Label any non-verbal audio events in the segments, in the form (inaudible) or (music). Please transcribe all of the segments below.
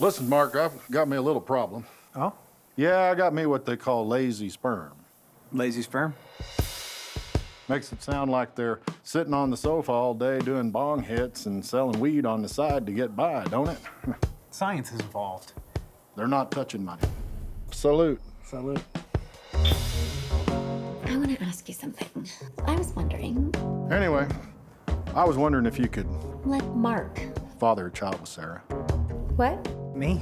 Listen, Mark, I've got me a little problem. Oh? Yeah, I got me what they call lazy sperm. Lazy sperm? Makes it sound like they're sitting on the sofa all day doing bong hits and selling weed on the side to get by, don't it? (laughs) Science is involved. they're not touching money. Salute. Salute. I want to ask you something. I was wondering, Anyway, I was wondering if you could let Mark. father a child with Sara. What? Me?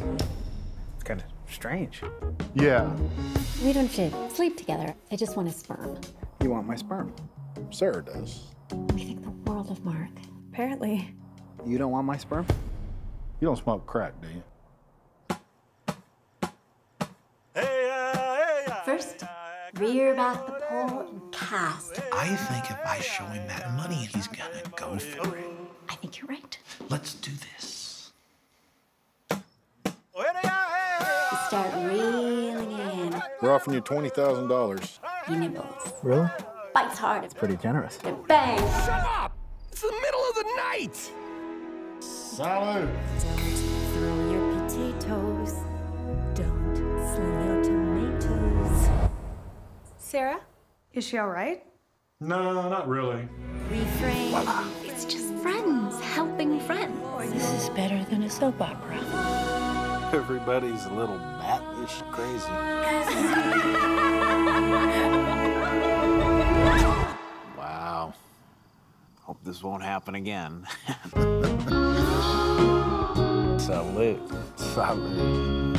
It's kind of strange. Yeah, We don't have to sleep together. I just want a sperm. You want my sperm? Sara does. We think the world of Mark. Apparently. You don't want my sperm? You don't smoke crack, do you? First, rear back the pole and cast. I think if I show him that money, he's gonna go for it. I think you're right. Let's do this. Start reeling in. We're offering you $20,000. He nibbles. Really? Bites hard. It's Pretty generous. then bang. Shut up! It's the middle of the night! Salute. Don't throw your potatoes. Don't sling your tomatoes. Sara, is she all right? No, not really. Refrain. It's just friends helping friends. This is better than a soap opera. (laughs) Everybody's a little bat-ish crazy. wow. Hope this won't happen again. (laughs) Salute. Salute.